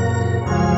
Música